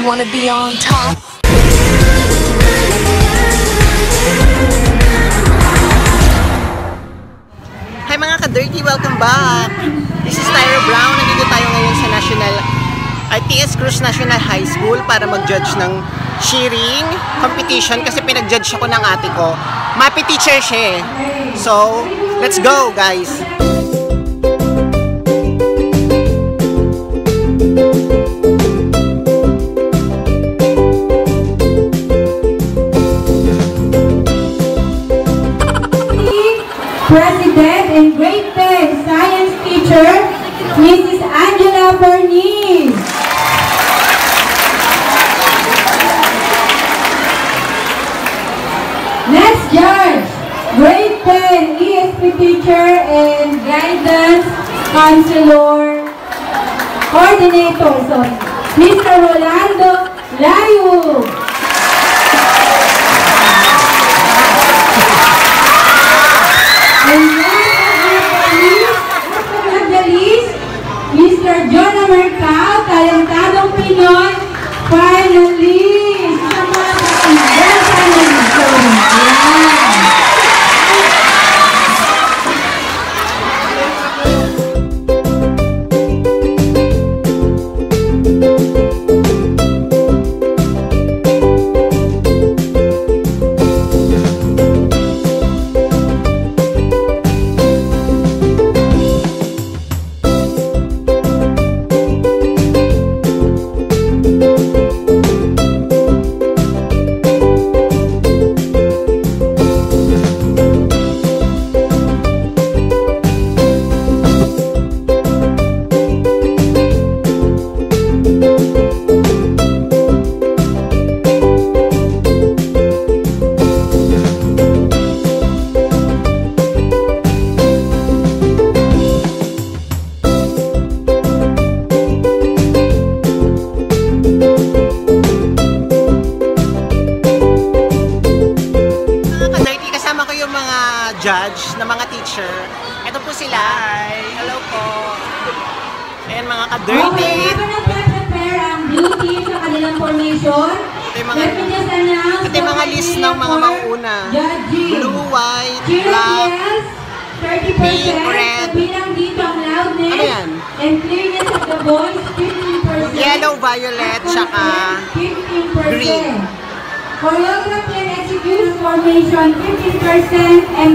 You wanna be on top? Hi mga ka-dirty, welcome back! This is Tyra Brown. Nandito tayo ngayon sa National RTS Cruz National High School para mag-judge ng cheering competition kasi pinag-judge ako ng ate ko. Mapi teacher siya eh. So, let's go guys! Teacher and guidance counselor coordinator, sorry, Mr. Rolando Layo.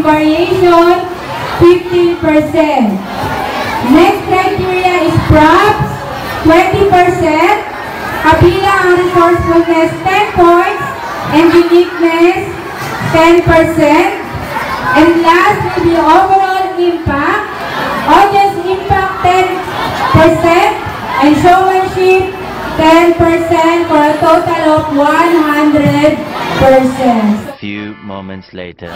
Variation, 15%. Next criteria is props, 20%. Kabilang ang resourcefulness, 10 points. And uniqueness, 10%. And last will be overall impact. Audience impact, 10%. And showmanship, 10% for a total of 100%. Few moments later.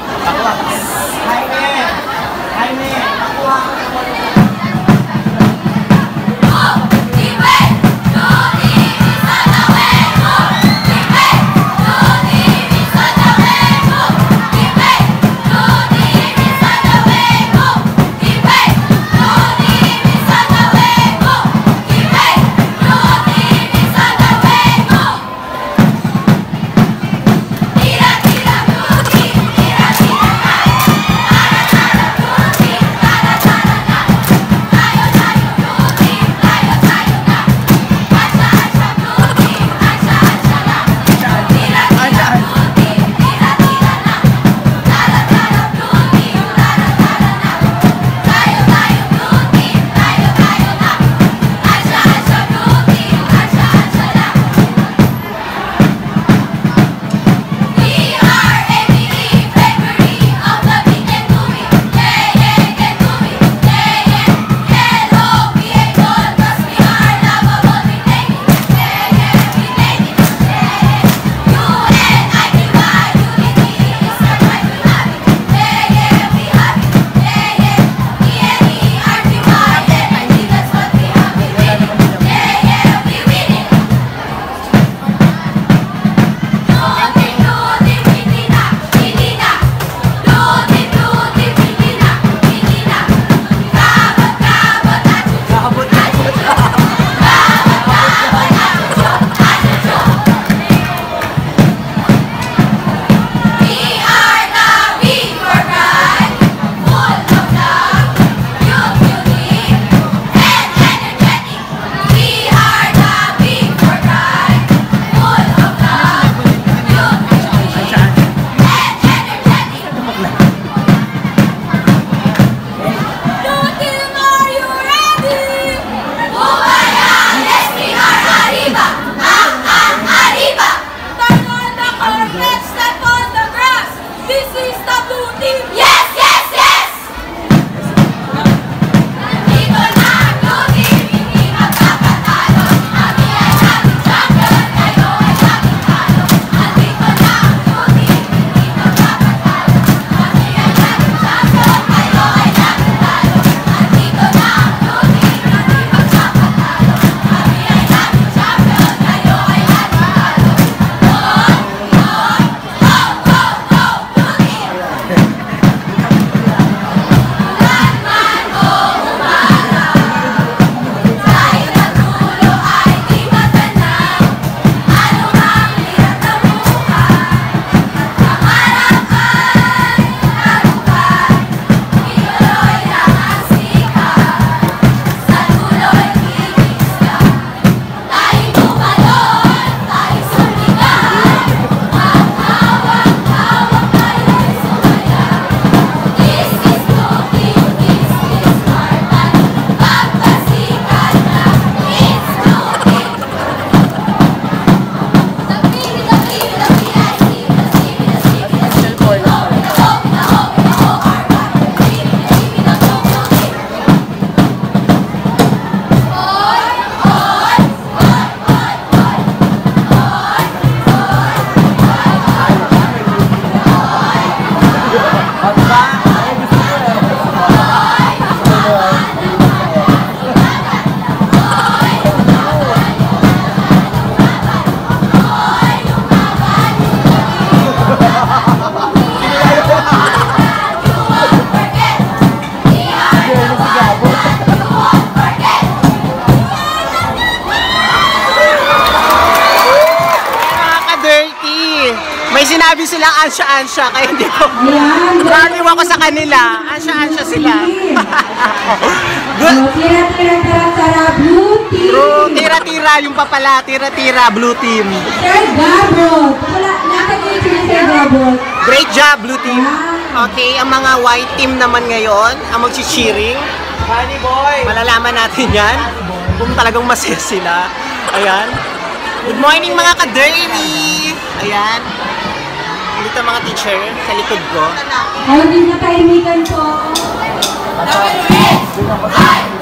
ansya-ansya, kaya hindi ko, nariw ako sa kanila. Ansya-ansya sila. Good. True, tira-tira, yung papala, tira-tira, blue team. Sir Gabrod, Great job, blue team. Okay, ang mga white team naman ngayon, ang mag-cheering. Honey boy. Malalaman natin yan kung talagang masaya sila. Ayan. Good morning mga ka-dermy! Ayan dito mga teacher sa likod ko. Ayun din na tahimikan po. Ay!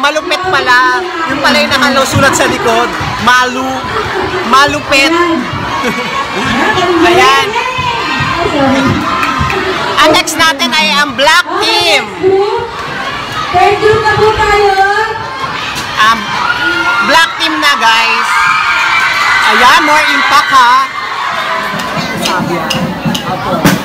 malupet pala. Yung pala yung nakalaw sa likod. Malu, malupet. Ayan. Ang next natin ay ang black team. Thank you na po tayo. Um, black team na guys. Ayan, more impact ha. Sabi ha. Apo.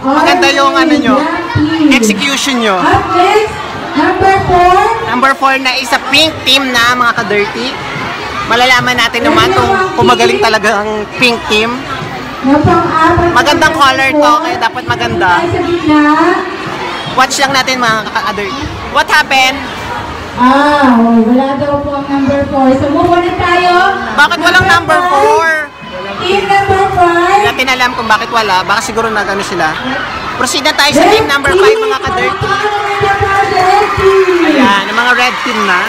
Maganda yung ano nyo, execution nyo. Number four. Number 4 na isa pink team na mga ka-dirty. Malalaman natin naman kung, kung magaling talaga ang pink team. Magandang color to, kaya dapat maganda. Watch lang natin mga ka-dirty. What happened? Ah, oh, wala daw po ang number 4. So, move on na tayo. Bakit walang number five. 4? Team number 5. Alam kung bakit wala. Baka siguro na gano sila. Proceed na tayo sa team number 5 mga ka-dirty. Ayan, ang mga red team na.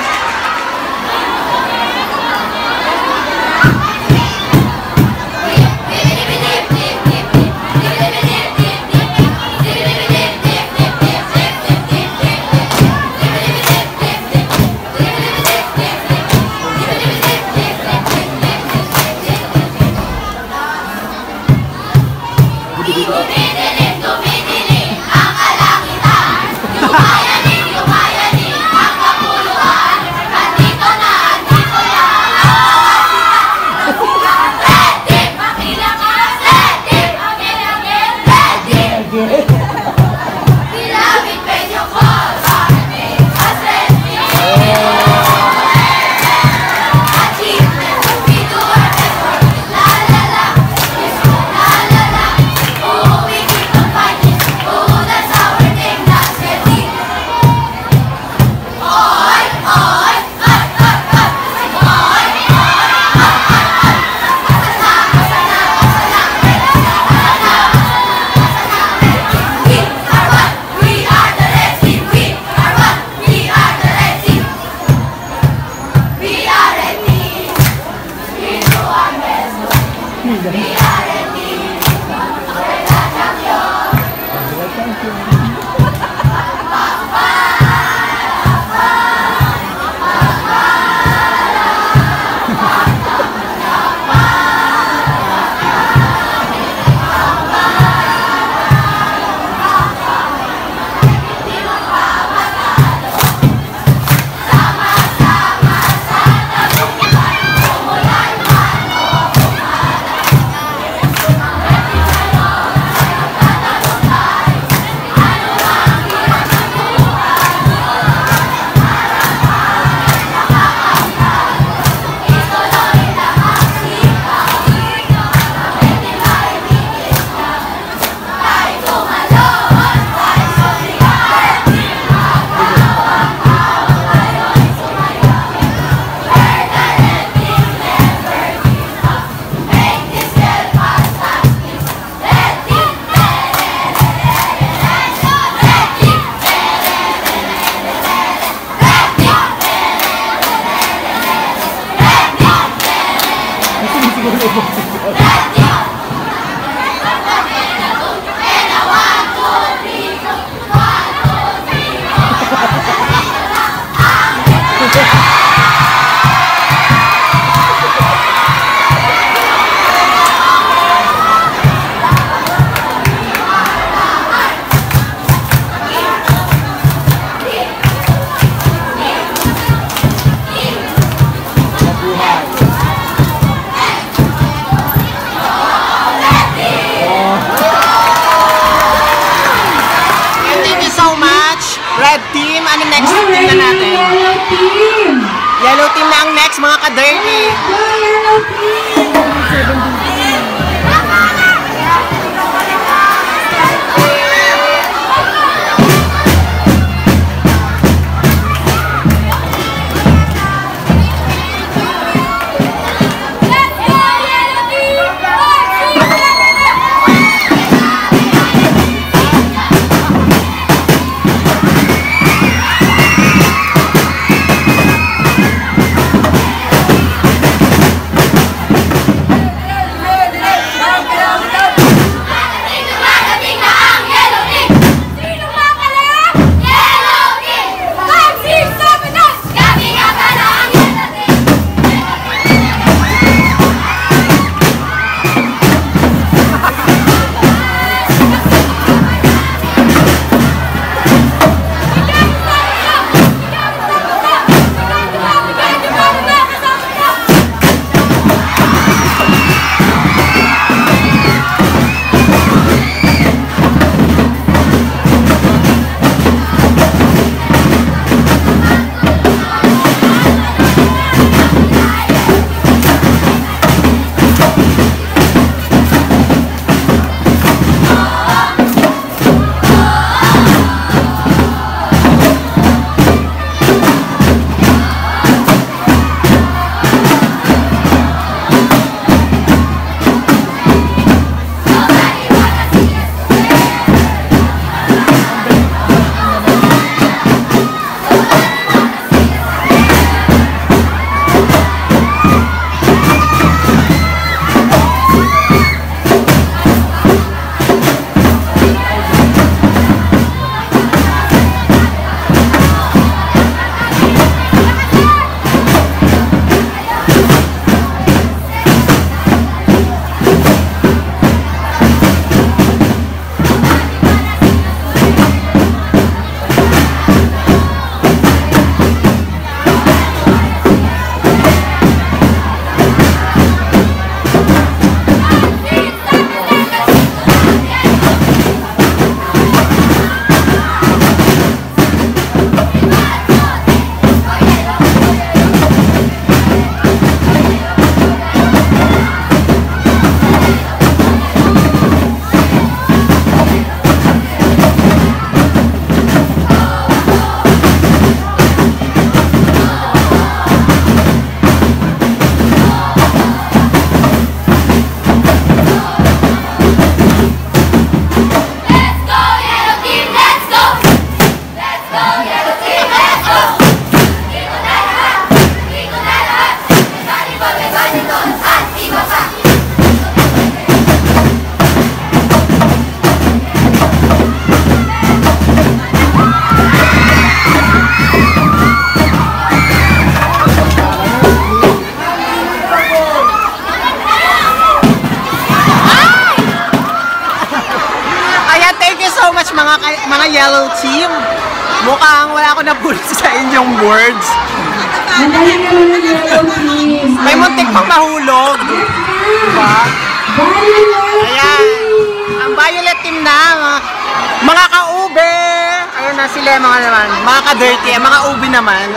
Sila mga naman. Mga ka-dirty, mga ube naman.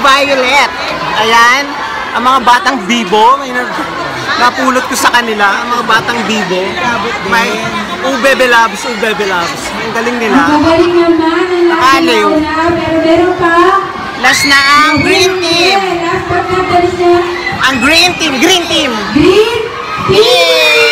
Violet. Ayan, ang mga batang bibo, may napulot ko sa kanila, ang mga batang bibo. May Ubebe Labs, Ubebe Labs. Ang galing nila. Ang galing naman. Ang laki Aliw. na. Pero meron pa. Last na ang Green Team. Ang Green Team, Green Team. Green team.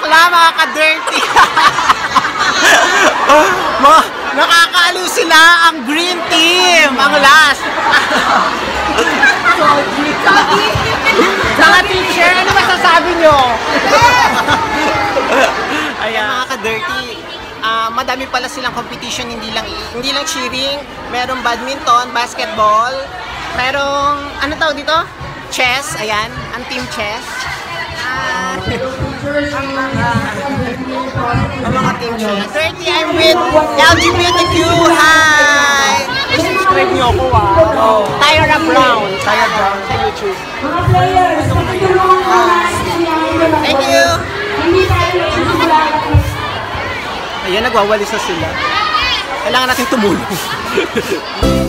Bakla, mga ka-dirty. mga, nakakaaliw sila ang green team, ang last. Mga teacher, ano masasabi nyo? Ayan. Mga ka-dirty, ah, madami pala silang competition, hindi lang hindi lang cheering, merong badminton, basketball, merong ano tawag dito? Chess, ayan, ang team chess. Ah, ang mga team chess. 30, I'm with LGBTQ, hi! Subscribe niyo ako ah. Oh. Tyra Brown. Tyra Brown sa YouTube. Mga players, nakatulungan mo Angela Thank you. Hindi tayo. Ayan, nagwawalis na sila. Kailangan natin tumulong.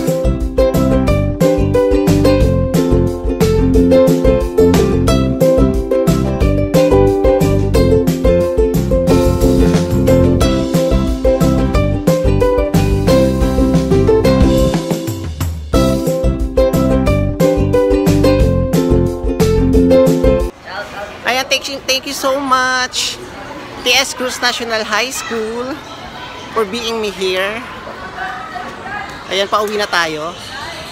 much. TS Cruz National High School for being me here. Ayan, pauwi na tayo.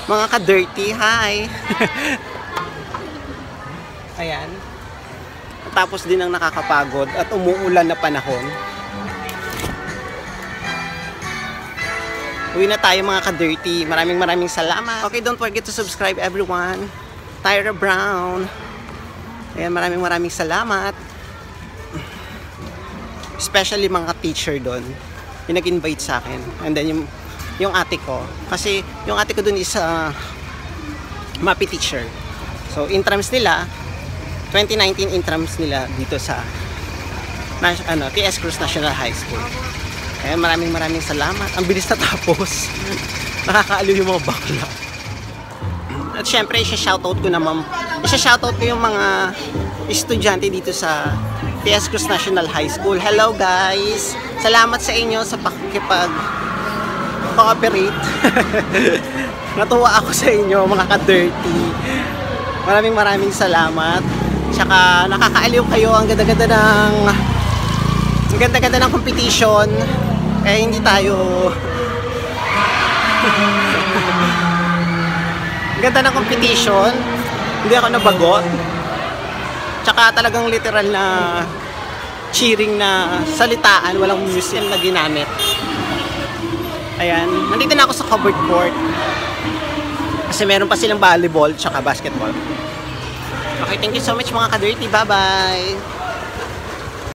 Mga ka-dirty, hi! Ayan. Tapos din ang nakakapagod at umuulan na panahon. Uwi na tayo mga ka-dirty. Maraming maraming salamat. Okay, don't forget to subscribe everyone. Tyra Brown. Ayan, maraming maraming salamat. Especially mga teacher doon. Yung nag-invite sa akin. And then yung, yung ate ko. Kasi yung ate ko doon is uh, MAPI teacher. So, intrams nila, 2019 intrams nila dito sa na, ano, TS Cruz National High School. Kaya maraming maraming salamat. Ang bilis na tapos. Nakakaaliw yung mga bakla. At syempre, isa-shoutout ko naman, isa-shoutout ko yung mga estudyante dito sa PS Cruz National High School. Hello guys! Salamat sa inyo sa pakikipag cooperate. Natuwa ako sa inyo, mga ka-dirty. Maraming maraming salamat. Tsaka nakakaaliw kayo. Ang ganda-ganda ng ang ganda-ganda ng competition. Kaya hindi tayo ganda ng competition. Hindi ako nabagot. Tsaka talagang literal na cheering na salitaan, walang music na ginamit. Ayan, nandito na ako sa covered court. Kasi meron pa silang volleyball tsaka basketball. Okay, thank you so much mga ka-dirty. Bye-bye!